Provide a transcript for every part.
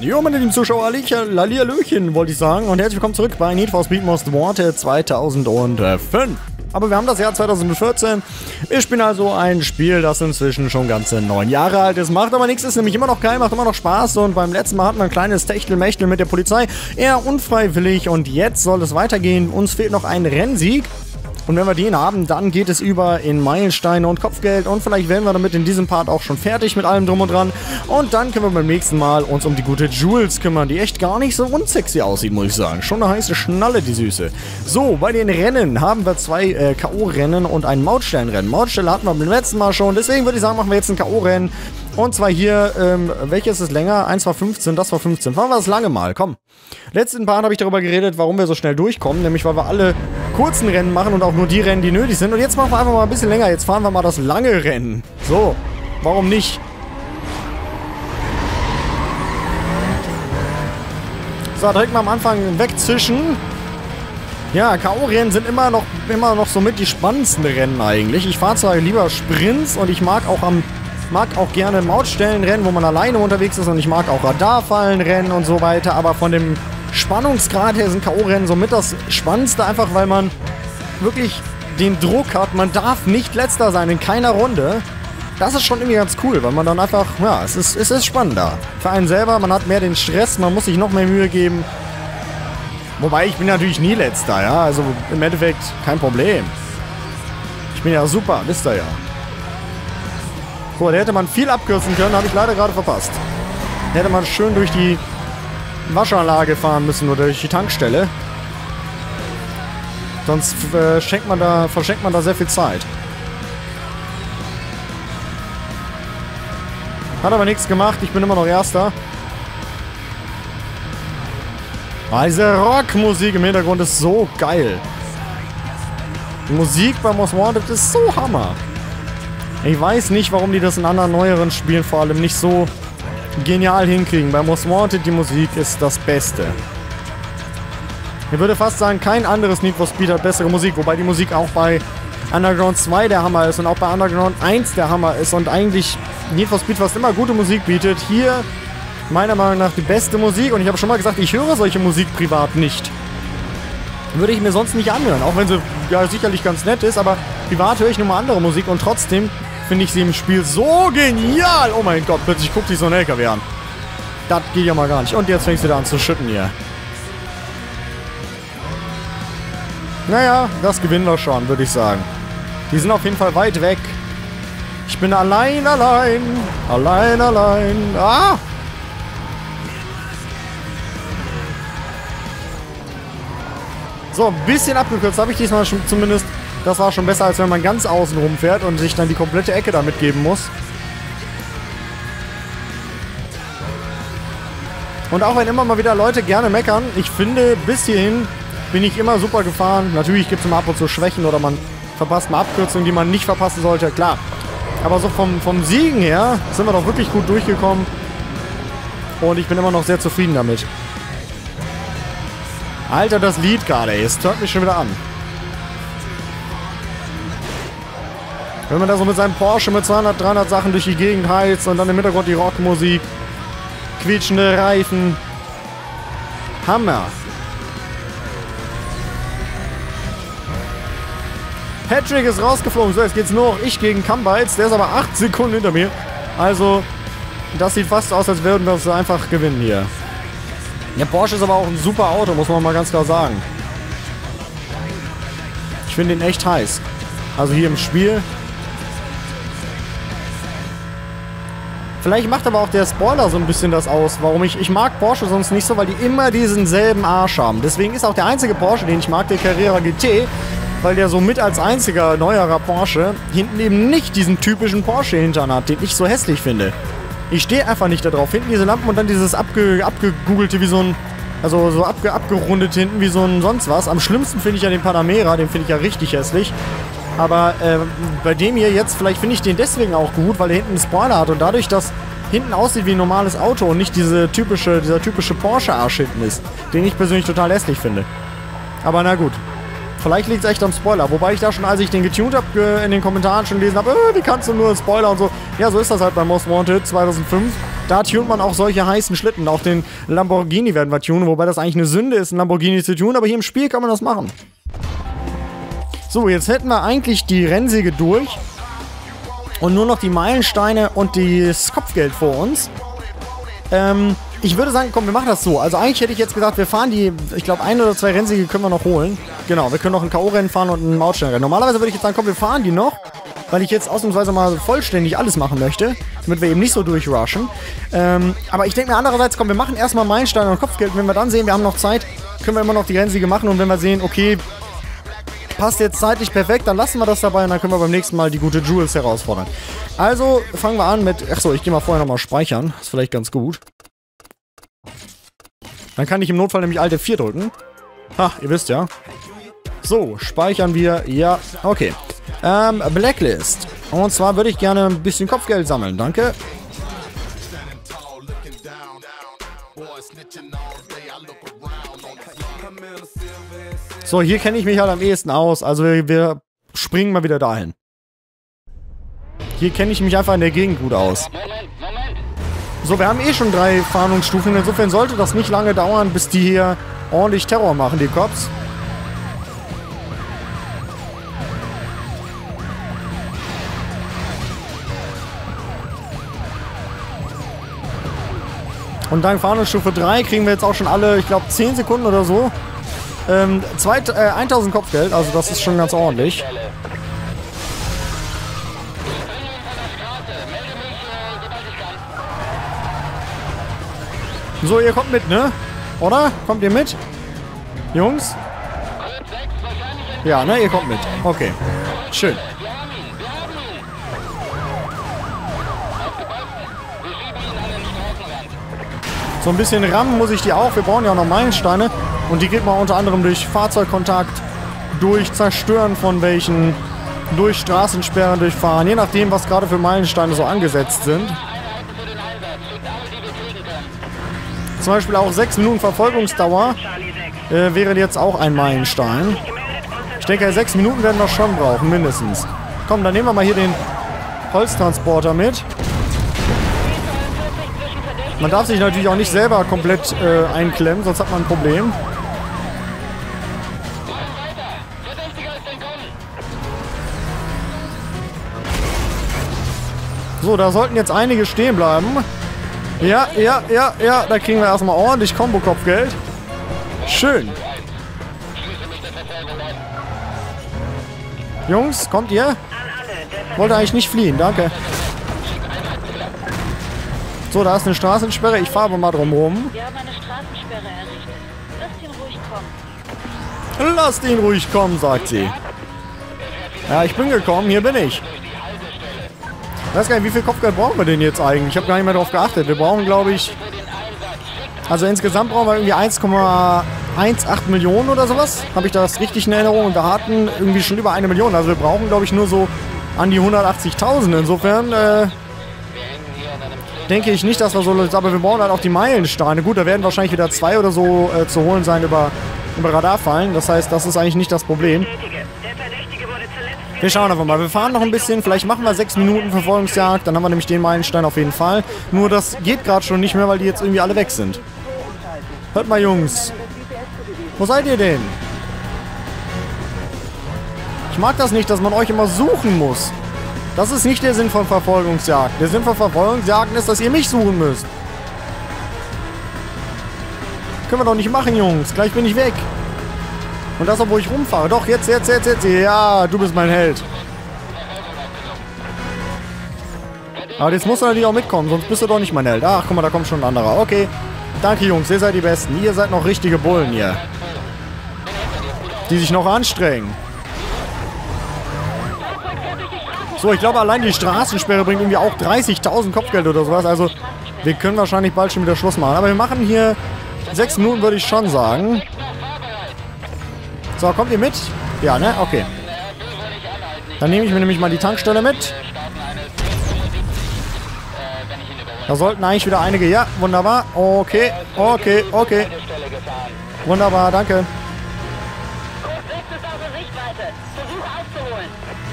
Jo, meine lieben Zuschauer, Hallihallöchen, wollte ich sagen. Und herzlich willkommen zurück bei Need for Speed Most Wanted 2005. Aber wir haben das Jahr 2014. Ich bin also ein Spiel, das inzwischen schon ganze neun Jahre alt ist. Macht aber nichts, ist nämlich immer noch geil, macht immer noch Spaß. Und beim letzten Mal hatten wir ein kleines Techtelmechtel mit der Polizei. Eher unfreiwillig. Und jetzt soll es weitergehen. Uns fehlt noch ein Rennsieg. Und wenn wir den haben, dann geht es über in Meilensteine und Kopfgeld und vielleicht werden wir damit in diesem Part auch schon fertig mit allem drum und dran. Und dann können wir beim nächsten Mal uns um die gute Jules kümmern, die echt gar nicht so unsexy aussieht, muss ich sagen. Schon eine heiße Schnalle, die Süße. So, bei den Rennen haben wir zwei äh, K.O.-Rennen und ein Mautstellenrennen. Mautstelle hatten wir beim letzten Mal schon, deswegen würde ich sagen, machen wir jetzt ein K.O.-Rennen. Und zwar hier, ähm, welches ist länger? Eins war 15, das war 15. Fahren wir das lange mal, komm. Letzten Part habe ich darüber geredet, warum wir so schnell durchkommen, nämlich weil wir alle kurzen Rennen machen und auch nur die Rennen, die nötig sind. Und jetzt machen wir einfach mal ein bisschen länger. Jetzt fahren wir mal das lange Rennen. So, warum nicht? So, direkt mal am Anfang wegzischen. Ja, K.O.-Rennen sind immer noch, immer noch somit die spannendsten Rennen eigentlich. Ich fahre zwar lieber Sprints und ich mag auch am mag auch gerne Mautstellenrennen, wo man alleine unterwegs ist und ich mag auch Radarfallenrennen und so weiter, aber von dem Spannungsgrad her sind K.O.-Rennen somit das Spannendste, einfach weil man wirklich den Druck hat, man darf nicht letzter sein in keiner Runde. Das ist schon irgendwie ganz cool, weil man dann einfach, ja, es ist, es ist spannender. Für einen selber, man hat mehr den Stress, man muss sich noch mehr Mühe geben. Wobei, ich bin natürlich nie letzter, ja, also im Endeffekt kein Problem. Ich bin ja super, wisst ihr ja. So, da hätte man viel abkürzen können, habe ich leider gerade verpasst. Da hätte man schön durch die Waschanlage fahren müssen oder durch die Tankstelle. Sonst äh, man da, verschenkt man da sehr viel Zeit. Hat aber nichts gemacht, ich bin immer noch Erster. Ah, diese Rockmusik im Hintergrund ist so geil. Die Musik bei Most Wanted ist so Hammer. Ich weiß nicht, warum die das in anderen neueren Spielen vor allem nicht so genial hinkriegen. Bei Most Wanted die Musik ist das Beste. Ich würde fast sagen, kein anderes Need for Speed hat bessere Musik, wobei die Musik auch bei Underground 2 der Hammer ist und auch bei Underground 1 der Hammer ist und eigentlich Need for Speed fast immer gute Musik bietet. Hier meiner Meinung nach die beste Musik und ich habe schon mal gesagt, ich höre solche Musik privat nicht. Würde ich mir sonst nicht anhören, auch wenn sie ja sicherlich ganz nett ist, aber privat höre ich nur mal andere Musik und trotzdem finde ich sie im Spiel so genial. Oh mein Gott, plötzlich guckt sich so ein LKW an. Das geht ja mal gar nicht. Und jetzt fängst du da an zu schütten hier. Naja, das gewinnen wir schon, würde ich sagen. Die sind auf jeden Fall weit weg. Ich bin allein, allein. Allein, allein. Ah! So, ein bisschen abgekürzt habe ich diesmal schon zumindest. Das war schon besser, als wenn man ganz außen rumfährt und sich dann die komplette Ecke damit geben muss. Und auch wenn immer mal wieder Leute gerne meckern, ich finde, bis hierhin bin ich immer super gefahren. Natürlich gibt es immer ab und zu Schwächen oder man verpasst mal Abkürzungen, die man nicht verpassen sollte, klar. Aber so vom, vom Siegen her sind wir doch wirklich gut durchgekommen. Und ich bin immer noch sehr zufrieden damit. Alter, das Lied gerade. Es hört mich schon wieder an. Wenn man da so mit seinem Porsche mit 200, 300 Sachen durch die Gegend heizt und dann im Hintergrund die Rockmusik, quietschende Reifen. Hammer. Patrick ist rausgeflogen. So, jetzt geht's nur noch ich gegen Kambites. Der ist aber 8 Sekunden hinter mir. Also, das sieht fast aus, als würden wir es einfach gewinnen hier. Der Porsche ist aber auch ein super Auto, muss man mal ganz klar sagen. Ich finde ihn echt heiß. Also hier im Spiel. Vielleicht macht aber auch der Spoiler so ein bisschen das aus, warum ich... Ich mag Porsche sonst nicht so, weil die immer diesen selben Arsch haben. Deswegen ist auch der einzige Porsche, den ich mag, der Carrera GT weil der so mit als einziger neuerer Porsche hinten eben nicht diesen typischen Porsche-Hintern hat, den ich so hässlich finde. Ich stehe einfach nicht darauf. Hinten diese Lampen und dann dieses abge, abgegoogelte wie so ein, also so abge, abgerundet hinten wie so ein sonst was. Am schlimmsten finde ich ja den Panamera, den finde ich ja richtig hässlich. Aber äh, bei dem hier jetzt, vielleicht finde ich den deswegen auch gut, weil er hinten einen Spoiler hat und dadurch, dass hinten aussieht wie ein normales Auto und nicht diese typische, dieser typische Porsche-Arsch hinten ist, den ich persönlich total hässlich finde. Aber na gut, Vielleicht liegt es echt am Spoiler. Wobei ich da schon, als ich den getuned habe, in den Kommentaren schon gelesen habe, äh, wie kannst du nur Spoiler und so. Ja, so ist das halt bei Most Wanted 2005. Da tunt man auch solche heißen Schlitten. Auch den Lamborghini werden wir tunen, wobei das eigentlich eine Sünde ist, einen Lamborghini zu tun, aber hier im Spiel kann man das machen. So, jetzt hätten wir eigentlich die Rennsäge durch. Und nur noch die Meilensteine und das Kopfgeld vor uns. Ähm, ich würde sagen, komm, wir machen das so. Also eigentlich hätte ich jetzt gesagt, wir fahren die, ich glaube, ein oder zwei Rennsiege können wir noch holen. Genau, wir können noch ein K.O.-Rennen fahren und ein Mautsteinrennen. Normalerweise würde ich jetzt sagen, komm, wir fahren die noch, weil ich jetzt ausnahmsweise mal vollständig alles machen möchte, damit wir eben nicht so durchrushen. Ähm, aber ich denke mir andererseits, komm, wir machen erstmal Meilensteine und Kopfgeld. Wenn wir dann sehen, wir haben noch Zeit, können wir immer noch die Rennsiege machen. Und wenn wir sehen, okay, passt jetzt zeitlich perfekt, dann lassen wir das dabei und dann können wir beim nächsten Mal die gute Jules herausfordern. Also fangen wir an mit, achso, ich gehe mal vorher nochmal speichern, ist vielleicht ganz gut. Dann kann ich im Notfall nämlich Alte 4 drücken. Ha, ihr wisst ja. So, speichern wir. Ja, okay. Ähm, Blacklist. Und zwar würde ich gerne ein bisschen Kopfgeld sammeln. Danke. So, hier kenne ich mich halt am ehesten aus. Also wir, wir springen mal wieder dahin. Hier kenne ich mich einfach in der Gegend gut aus. So, wir haben eh schon drei Fahndungsstufen. Insofern sollte das nicht lange dauern, bis die hier ordentlich Terror machen, die Cops. Und dank Fahndungsstufe 3 kriegen wir jetzt auch schon alle, ich glaube, 10 Sekunden oder so. Ähm, zwei, äh, 1000 Kopfgeld, also das ist schon ganz ordentlich. So, ihr kommt mit, ne? Oder? Kommt ihr mit? Jungs? Ja, ne? Ihr kommt mit. Okay. Schön. So ein bisschen rammen muss ich die auch. Wir brauchen ja auch noch Meilensteine. Und die kriegt man unter anderem durch Fahrzeugkontakt, durch Zerstören von welchen, durch Straßensperren, durch Fahren. Je nachdem, was gerade für Meilensteine so angesetzt sind. Zum Beispiel auch 6 Minuten Verfolgungsdauer äh, wäre jetzt auch ein Meilenstein. Ich denke, 6 Minuten werden wir schon brauchen, mindestens. Komm, dann nehmen wir mal hier den Holztransporter mit. Man darf sich natürlich auch nicht selber komplett äh, einklemmen, sonst hat man ein Problem. So, da sollten jetzt einige stehen bleiben. Ja, ja, ja, ja. Da kriegen wir erstmal ordentlich Kombo-Kopfgeld. Schön. Jungs, kommt ihr? Wollte eigentlich nicht fliehen, danke. So, da ist eine Straßensperre. Ich fahre mal drum rum. Wir haben eine Straßensperre errichtet. Lasst ihn ruhig kommen. Lasst ihn ruhig kommen, sagt sie. Ja, ich bin gekommen. Hier bin ich. Ich weiß gar nicht, wie viel Kopfgeld brauchen wir denn jetzt eigentlich? Ich habe gar nicht mehr darauf geachtet. Wir brauchen, glaube ich... Also insgesamt brauchen wir irgendwie 1,18 Millionen oder sowas. Habe ich das richtig in Erinnerung? Und wir hatten irgendwie schon über eine Million. Also wir brauchen, glaube ich, nur so an die 180.000. Insofern äh, denke ich nicht, dass wir so... Aber wir brauchen halt auch die Meilensteine. Gut, da werden wahrscheinlich wieder zwei oder so äh, zu holen sein über, über Radarfallen. Das heißt, das ist eigentlich nicht das Problem. Wir schauen einfach mal. Wir fahren noch ein bisschen. Vielleicht machen wir sechs Minuten Verfolgungsjagd. Dann haben wir nämlich den Meilenstein auf jeden Fall. Nur das geht gerade schon nicht mehr, weil die jetzt irgendwie alle weg sind. Hört mal, Jungs. Wo seid ihr denn? Ich mag das nicht, dass man euch immer suchen muss. Das ist nicht der Sinn von Verfolgungsjagd. Der Sinn von Verfolgungsjagden ist, dass ihr mich suchen müsst. Können wir doch nicht machen, Jungs. Gleich bin ich weg. Und das, obwohl ich rumfahre. Doch, jetzt, jetzt, jetzt, jetzt. Ja, du bist mein Held. Aber jetzt musst du natürlich auch mitkommen, sonst bist du doch nicht mein Held. Ach, guck mal, da kommt schon ein anderer. Okay. Danke, Jungs. Ihr seid die Besten. Ihr seid noch richtige Bullen hier. Die sich noch anstrengen. So, ich glaube, allein die Straßensperre bringt irgendwie auch 30.000 Kopfgeld oder sowas. Also, wir können wahrscheinlich bald schon wieder Schluss machen. Aber wir machen hier sechs Minuten, würde ich schon sagen. So, kommt ihr mit? Ja, ne? Okay. Dann nehme ich mir nämlich mal die Tankstelle mit. Da sollten eigentlich wieder einige... Ja, wunderbar. Okay, okay, okay. Wunderbar, danke.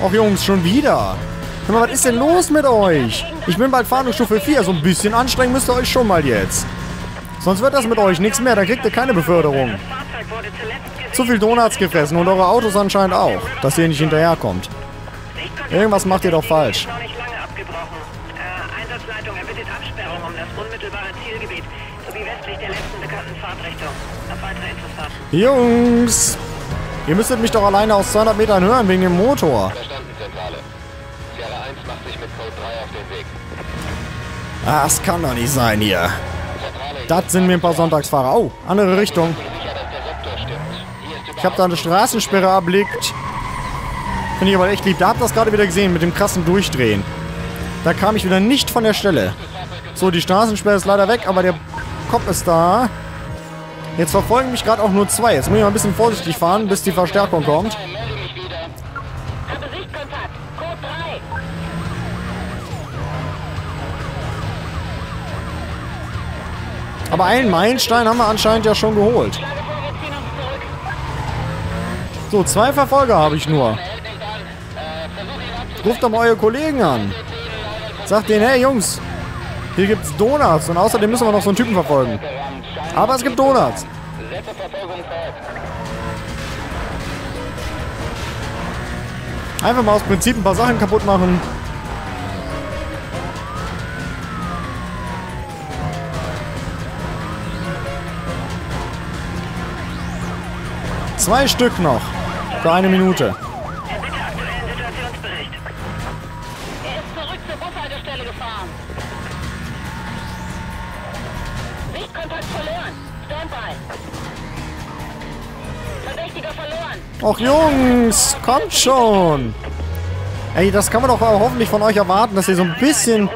Och Jungs, schon wieder. Hör mal, was ist denn los mit euch? Ich bin bald Fahndungsstufe 4. So ein bisschen anstrengen müsst ihr euch schon mal jetzt. Sonst wird das mit euch nichts mehr. Da kriegt ihr keine Beförderung. Zu viel Donuts gefressen und eure Autos anscheinend auch, dass ihr nicht hinterherkommt. Irgendwas macht ihr doch falsch. Jungs! Ihr müsstet mich doch alleine aus 200 Metern hören wegen dem Motor. Verstanden, Zentrale. Sierra 1 macht sich mit Code 3 auf den Weg. Ah, das kann doch nicht sein hier. Das sind mir ein paar Sonntagsfahrer. Oh, andere Richtung. sicher, dass der Sektor stimmt. Hier ist Ich habe da eine Straßensperre erblickt. Finde ich aber echt lieb. Da habt ihr das gerade wieder gesehen mit dem krassen Durchdrehen. Da kam ich wieder nicht von der Stelle. So, die Straßensperre ist leider weg, aber der Kopf ist da. Jetzt verfolgen mich gerade auch nur zwei. Jetzt muss ich mal ein bisschen vorsichtig fahren, bis die Verstärkung kommt. melde mich wieder. Habe Sichtkontakt. Code 3. Aber einen Meilenstein haben wir anscheinend ja schon geholt. Schlage vor, wir ziehen uns zurück. So, zwei Verfolger habe ich nur. Ruft doch mal eure Kollegen an. Sagt denen, hey Jungs, hier gibt's Donuts und außerdem müssen wir noch so einen Typen verfolgen. Aber es gibt Donuts. Einfach mal aus Prinzip ein paar Sachen kaputt machen. Zwei Stück noch. Für eine Minute. Och Jungs, kommt schon. Ey, das kann man doch hoffentlich von euch erwarten, dass ihr so ein bisschen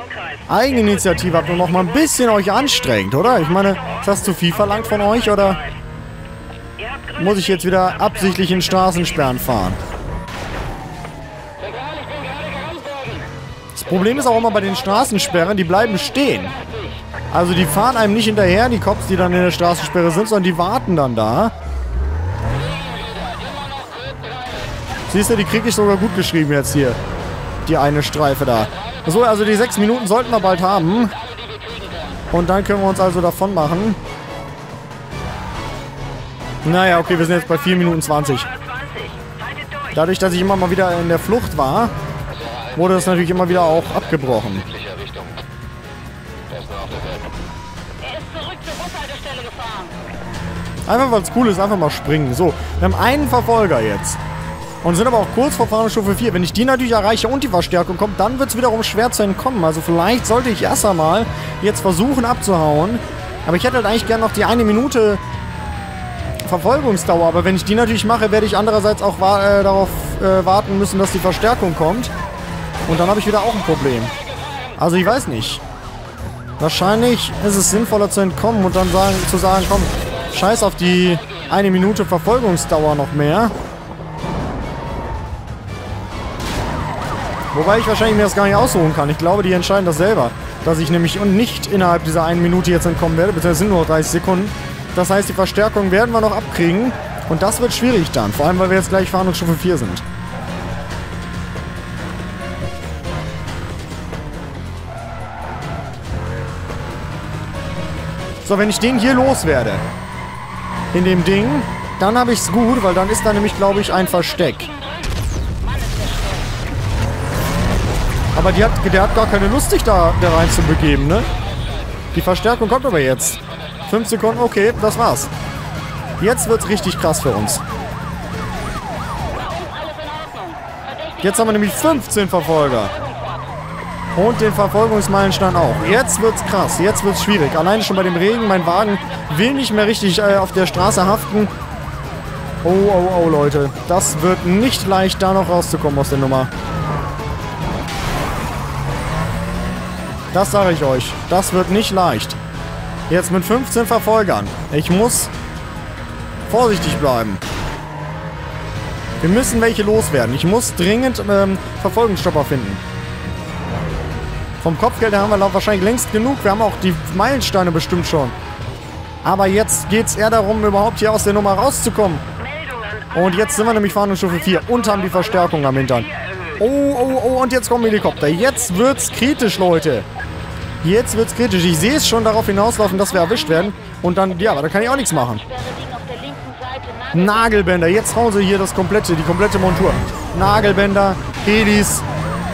Eigeninitiative habt und noch mal ein bisschen euch anstrengt, oder? Ich meine, ist das zu viel verlangt von euch oder. Muss ich jetzt wieder absichtlich in Straßensperren fahren? Das Problem ist auch immer bei den Straßensperren, die bleiben stehen. Also die fahren einem nicht hinterher, die Cops, die dann in der Straßensperre sind, sondern die warten dann da. Siehst du, die kriege ich sogar gut geschrieben jetzt hier. Die eine Streife da. So, also die sechs Minuten sollten wir bald haben. Und dann können wir uns also davon machen. Naja, okay, wir sind jetzt bei 4 Minuten 20. 20. Haltet durch. Dadurch, dass ich immer mal wieder in der Flucht war, wurde das natürlich immer wieder auch abgebrochen. Einfach weil es cool ist, einfach mal springen. So, wir haben einen Verfolger jetzt. Und sind aber auch kurz vor Fahndungsstufe 4. Wenn ich die natürlich erreiche und die Verstärkung kommt, dann wird es wiederum schwer zu entkommen. Also vielleicht sollte ich erst einmal jetzt versuchen abzuhauen. Aber ich hätte halt eigentlich gerne noch die eine Minute Verfolgungsdauer. Aber wenn ich die natürlich mache, werde ich andererseits auch wa äh, darauf äh, warten müssen, dass die Verstärkung kommt. Und dann habe ich wieder auch ein Problem. Also ich weiß nicht. Wahrscheinlich ist es sinnvoller zu entkommen und dann sagen, zu sagen, komm, scheiß auf die eine Minute Verfolgungsdauer noch mehr. Wobei ich wahrscheinlich mir das gar nicht aussuchen kann. Ich glaube, die entscheiden das selber. Dass ich nämlich nicht innerhalb dieser einen Minute jetzt entkommen werde, beziehungsweise sind nur noch 30 Sekunden. Das heißt, die Verstärkung werden wir noch abkriegen. Und das wird schwierig dann. Vor allem, weil wir jetzt gleich Fahndungsstufe 4 sind. So, wenn ich den hier loswerde, in dem Ding, dann habe ich es gut, weil dann ist da nämlich, glaube ich, ein Versteck. Aber hat, der hat gar keine Lust, sich da, da rein zu begeben, ne? Die Verstärkung kommt aber jetzt. Fünf Sekunden, okay, das war's. Jetzt wird's richtig krass für uns. Jetzt haben wir nämlich 15 Verfolger. Und den Verfolgungsmeilenstein auch. Jetzt wird's krass, jetzt wird's schwierig. Alleine schon bei dem Regen, mein Wagen will nicht mehr richtig äh, auf der Straße haften. Oh, oh, oh, Leute. Das wird nicht leicht, da noch rauszukommen aus der Nummer. Das sage ich euch. Das wird nicht leicht. Jetzt mit 15 Verfolgern. Ich muss vorsichtig bleiben. Wir müssen welche loswerden. Ich muss dringend ähm, Verfolgungsstopper finden. Vom Kopfgeld haben wir wahrscheinlich längst genug. Wir haben auch die Meilensteine bestimmt schon. Aber jetzt geht es eher darum, überhaupt hier aus der Nummer rauszukommen. Und jetzt sind wir nämlich Fahndungsstufe 4 und haben die Verstärkung am Hintern. Oh, oh, oh, und jetzt kommen Helikopter. Jetzt wird's kritisch, Leute. Jetzt wird's kritisch. Ich sehe es schon darauf hinauslaufen, dass wir erwischt werden. Und dann, ja, aber da kann ich auch nichts machen. Nagelbänder. Jetzt hauen sie hier das komplette, die komplette Montur. Nagelbänder, Helis,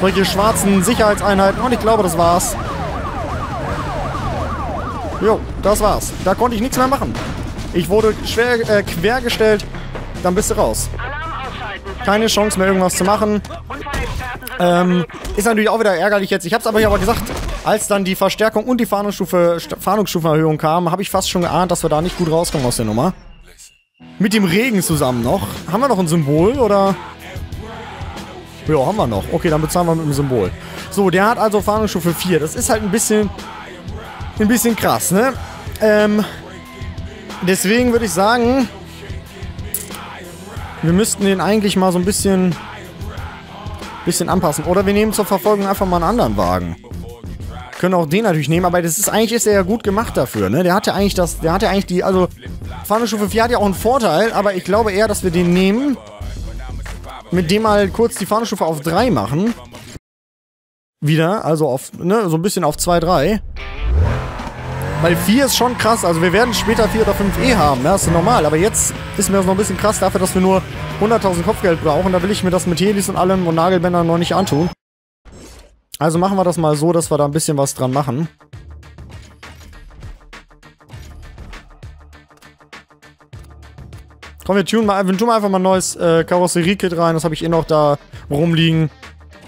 solche schwarzen Sicherheitseinheiten. Und ich glaube, das war's. Jo, das war's. Da konnte ich nichts mehr machen. Ich wurde schwer äh, quergestellt. Dann bist du raus. Keine Chance mehr, irgendwas zu machen. Ähm, ist natürlich auch wieder ärgerlich jetzt. Ich habe es aber hier aber gesagt, als dann die Verstärkung und die Fahndungsstufe, St- Fahndungsstufenerhöhung kamen, habe ich fast schon geahnt, dass wir da nicht gut rauskommen aus der Nummer. Mit dem Regen zusammen noch. Haben wir noch ein Symbol oder? Ja, haben wir noch. Okay, dann bezahlen wir mit dem Symbol. So, der hat also Fahndungsstufe 4. Das ist halt ein bisschen, ein bisschen krass, ne? Ähm, deswegen würde ich sagen, wir müssten den eigentlich mal so ein bisschen bisschen anpassen. Oder wir nehmen zur Verfolgung einfach mal einen anderen Wagen. Können auch den natürlich nehmen, aber das ist eigentlich ist er ja gut gemacht dafür, ne? Der hat ja eigentlich das, der hat ja eigentlich die, also Fahndungsstufe 4 hat ja auch einen Vorteil, aber ich glaube eher, dass wir den nehmen, mit dem mal kurz die Fahndungsstufe auf 3 machen. Wieder, also auf, ne, so ein bisschen auf 2, 3. Weil 4 ist schon krass, also wir werden später 4 oder 5 E haben, ja, ist normal, aber jetzt ist mir das noch ein bisschen krass dafür, dass wir nur 100.000 Kopfgeld brauchen, da will ich mir das mit Helis und allem und Nagelbändern noch nicht antun. Also machen wir das mal so, dass wir da ein bisschen was dran machen. Komm, wir tun mal, wir tun mal einfach mal ein neues äh, Karosserie-Kit rein. Das habe ich eh noch da rumliegen.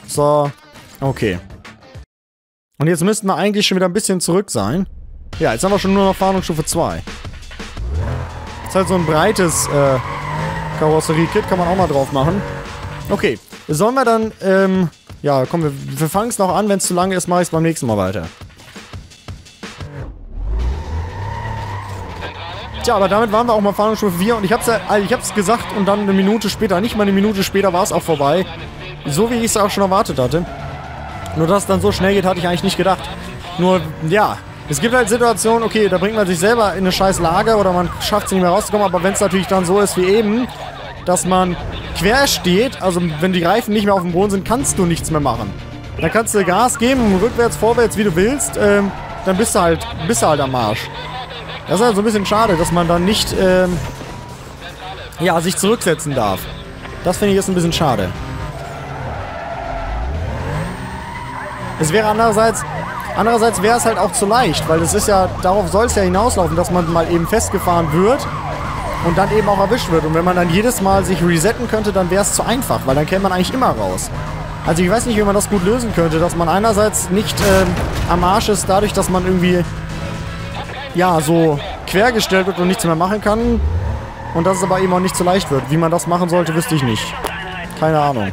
So. Okay. Und jetzt müssten wir eigentlich schon wieder ein bisschen zurück sein. Ja, jetzt haben wir schon nur noch Fahndungsstufe 2. Das ist halt so ein breites äh, Karosserie-Kit, kann man auch mal drauf machen. Okay, sollen wir dann, ähm, ja, komm, wir, wir fangen es noch an. Wenn es zu lange ist, mache ich es beim nächsten Mal weiter. Tja, aber damit waren wir auch mal Fahndungsstufe 4 und ich hab's ja, also ich hab's gesagt und dann eine Minute später, nicht mal eine Minute später war es auch vorbei. So wie ich es auch schon erwartet hatte. Nur dass es dann so schnell geht, hatte ich eigentlich nicht gedacht. Nur, ja, es gibt halt Situationen, okay, da bringt man sich selber in eine scheiß Lage oder man schafft es nicht mehr rauszukommen, aber wenn es natürlich dann so ist wie eben, dass man quer steht, also wenn die Reifen nicht mehr auf dem Boden sind, kannst du nichts mehr machen. Dann kannst du Gas geben, rückwärts, vorwärts, wie du willst, ähm, dann bist du halt, bist du halt am Arsch. Das ist halt so ein bisschen schade, dass man dann nicht, ähm, ja, sich zurücksetzen darf. Das finde ich jetzt ein bisschen schade. Es wäre andererseits, andererseits wäre es halt auch zu leicht, weil es ist ja, darauf soll es ja hinauslaufen, dass man mal eben festgefahren wird und dann eben auch erwischt wird. Und wenn man dann jedes Mal sich resetten könnte, dann wäre es zu einfach, weil dann käme man eigentlich immer raus. Also ich weiß nicht, wie man das gut lösen könnte, dass man einerseits nicht ähm, am Arsch ist, dadurch, dass man irgendwie ja so quergestellt wird und nichts mehr machen kann und dass es aber eben auch nicht so leicht wird. Wie man das machen sollte, wüsste ich nicht. Keine Ahnung.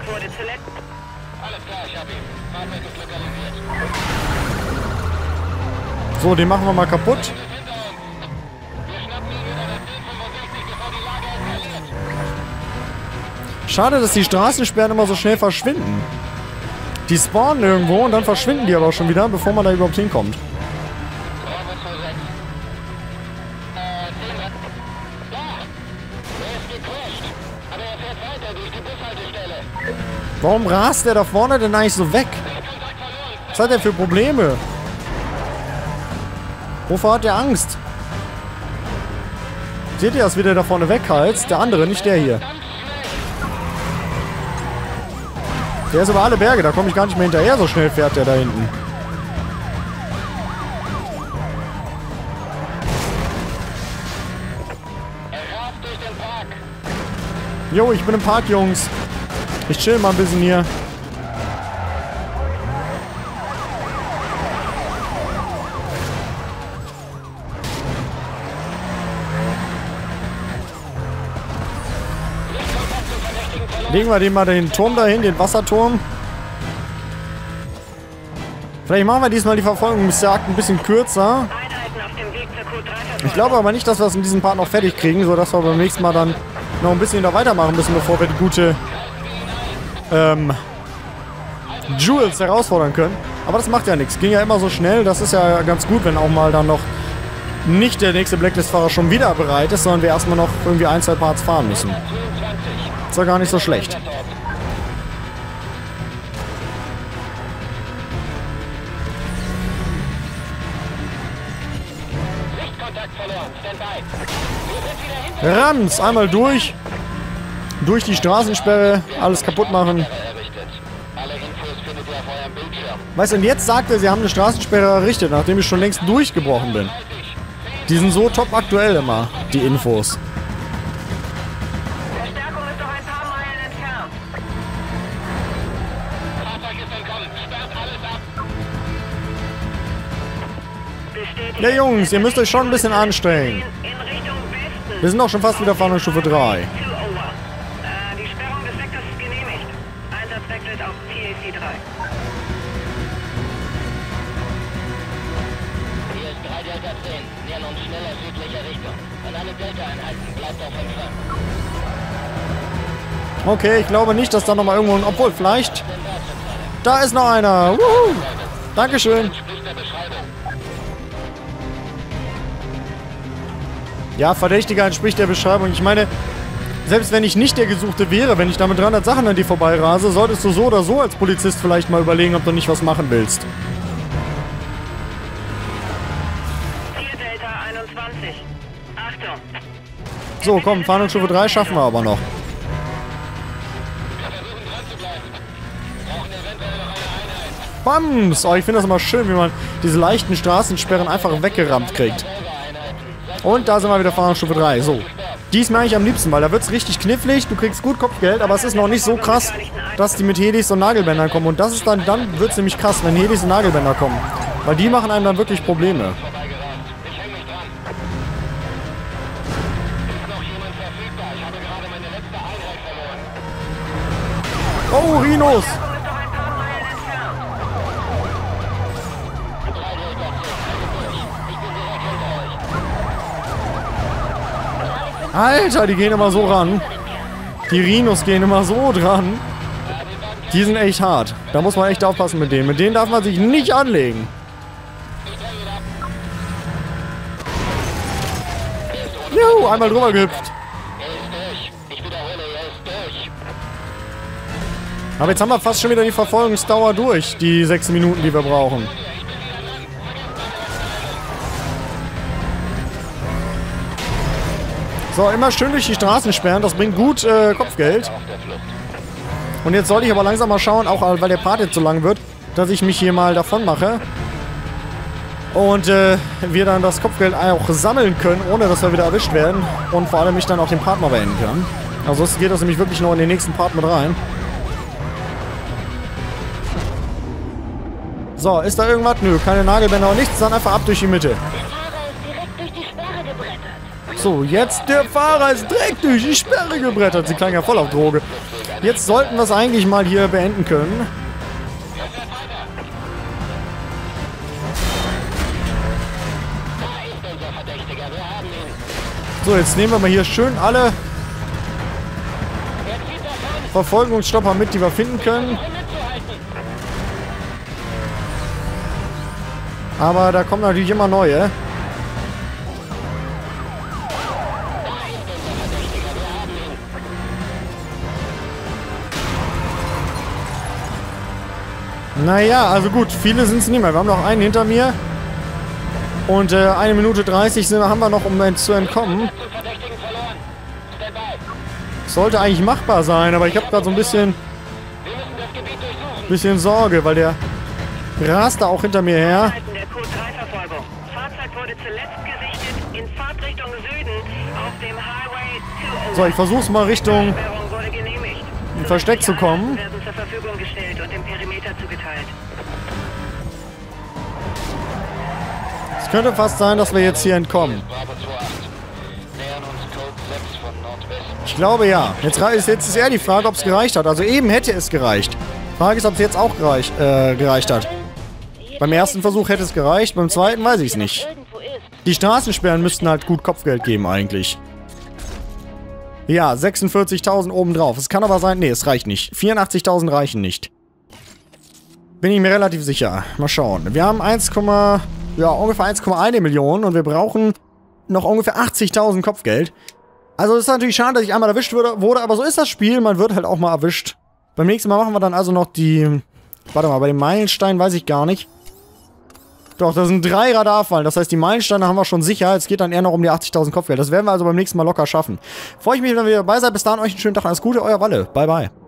So, den machen wir mal kaputt. Wir schnappen ihn wieder das D65, bevor die Lage eskaliert. Schade, dass die Straßensperren immer so schnell verschwinden. Die spawnen irgendwo und dann verschwinden die aber auch schon wieder, bevor man da überhaupt hinkommt. Bravo 26. 10 Rad. Da! Der ist gecrashed. Aber fährt weiter durch die Bushaltestelle. Warum rast der da vorne denn eigentlich so weg? Was hat der für Probleme? Wovor hat der Angst? Seht ihr das, wie der da vorne wegheizt? Der andere, nicht der hier. Der ist über alle Berge, da komme ich gar nicht mehr hinterher, so schnell fährt der da hinten. Jo, ich bin im Park, Jungs. Ich chill mal ein bisschen hier. Legen wir den mal den Turm dahin, den Wasserturm. Vielleicht machen wir diesmal die Verfolgungsjagd ein bisschen kürzer. Einheiten auf dem Weg zur Q3 Ich glaube aber nicht, dass wir es in diesem Part noch fertig kriegen, sodass wir beim nächsten Mal dann noch ein bisschen da weitermachen müssen, bevor wir die gute ähm, Jules herausfordern können. Aber das macht ja nichts. Ging ja immer so schnell. Das ist ja ganz gut, wenn auch mal dann noch nicht der nächste Blacklist-Fahrer schon wieder bereit ist, sondern wir erstmal noch irgendwie ein, zwei Parts fahren müssen. Ist ja gar nicht so schlecht. Rams, einmal durch. Durch die Straßensperre, alles kaputt machen. Weißt du, und jetzt sagt er, sie haben eine Straßensperre errichtet, nachdem ich schon längst durchgebrochen bin. Die sind so top aktuell immer, die Infos. Ja, Jungs, ihr müsst euch schon ein bisschen anstrengen. In Richtung Westen. Wir sind auch schon fast wieder Fahndungsstufe 3. To over. Äh, die Sperrung des Sektors ist genehmigt. Einsatz wechselt auf PAC 3. Hier ist 3 Delta 10. Nähern uns schnell aus südlicher Richtung. An alle Delta-Einheiten. Bleibt auf Empfang. Okay, ich glaube nicht, dass da nochmal irgendwo ein... Obwohl, vielleicht... Da ist noch einer. Wuhu. Dankeschön. Ja, Verdächtiger entspricht der Beschreibung. Ich meine, selbst wenn ich nicht der Gesuchte wäre, wenn ich da mit 300 Sachen an dir vorbeirase, solltest du so oder so als Polizist vielleicht mal überlegen, ob du nicht was machen willst. 4 Delta 21. Achtung. So, komm, Fahndungsstufe 3 schaffen wir aber noch. Bams! Oh, ich finde das immer schön, wie man diese leichten Straßensperren einfach weggerammt kriegt. Und da sind wir wieder Fahndungsstufe 3. So. Die ist mir eigentlich am liebsten, weil da wird es richtig knifflig, du kriegst gut Kopfgeld, aber es ist noch nicht so krass, dass die mit Hedis und Nagelbändern kommen. Und das ist dann, dann wird es nämlich krass, wenn Hedis und Nagelbänder kommen. Weil die machen einem dann wirklich Probleme. Vorbeigerannt. Ich Alter, die gehen immer so ran. Die Rhinos gehen immer so dran. Die sind echt hart. Da muss man echt aufpassen mit denen. Mit denen darf man sich nicht anlegen. Juhu, einmal drüber gehüpft. Er er. Aber jetzt haben wir fast schon wieder die Verfolgungsdauer durch. Die sechs Minuten, die wir brauchen. So, immer schön durch die Straßen sperren. Das bringt gut äh, Kopfgeld. Und jetzt sollte ich aber langsam mal schauen, auch weil der Part jetzt so lang wird, dass ich mich hier mal davon mache. Und äh, wir dann das Kopfgeld auch sammeln können, ohne dass wir wieder erwischt werden. Und vor allem ich dann auch den Part mal beenden kann. Also es geht das nämlich wirklich noch in den nächsten Part mit rein. So, ist da irgendwas? Nö, keine Nagelbänder und nichts, dann einfach ab durch die Mitte. Der Fahrer ist direkt durch die Sperre gebrettert. So, jetzt der Fahrer ist direkt durch die Sperre gebrettert. Sie klang ja voll auf Droge. Jetzt sollten wir es eigentlich mal hier beenden können. So, jetzt nehmen wir mal hier schön alle Er. Verfolgungsstopper mit, die wir finden können. Aber da kommen natürlich immer neue. Naja, also gut, viele sind es nicht mehr. Wir haben noch einen hinter mir. Und äh, eine Minute 30 sind, haben wir noch, um zu entkommen. Sollte eigentlich machbar sein, aber ich habe gerade so ein bisschen, bisschen Sorge, weil der rast da auch hinter mir her. Einheiten der Q3-Verfolgung. Fahrzeug wurde zuletzt gesichtet in Fahrtrichtung Süden auf dem Highway 201. So, ich versuch's mal Richtung. Versteck zu kommen. Es könnte fast sein, dass wir jetzt hier entkommen. Bravo 28. Nähern uns Code 6 von Nordwest. Ich glaube ja. Jetzt ist, jetzt ist eher die Frage, ob es gereicht hat. Also eben hätte es gereicht. Frage ist, ob es jetzt auch gereicht, äh, gereicht hat. Beim ersten Versuch hätte es gereicht, beim zweiten weiß ich es nicht. Die Straßensperren müssten halt gut Kopfgeld geben eigentlich. Ja, 46.000 obendrauf. Es kann aber sein, nee, es reicht nicht. 84.000 reichen nicht. Bin ich mir relativ sicher. Mal schauen. Wir haben 1, ja, ungefähr 1,1 Millionen und wir brauchen noch ungefähr 80.000 Kopfgeld. Also es ist natürlich schade, dass ich einmal erwischt wurde, wurde, aber so ist das Spiel. Man wird halt auch mal erwischt. Beim nächsten Mal machen wir dann also noch die... Warte mal, bei dem Meilenstein weiß ich gar nicht. Doch, das sind drei Radarfallen. Das heißt, die Meilensteine haben wir schon sicher. Es geht dann eher noch um die 80.000 Kopfgeld. Das werden wir also beim nächsten Mal locker schaffen. Freue ich mich, wenn ihr dabei seid. Bis dahin euch einen schönen Tag. Alles Gute, euer Walle. Bye, bye.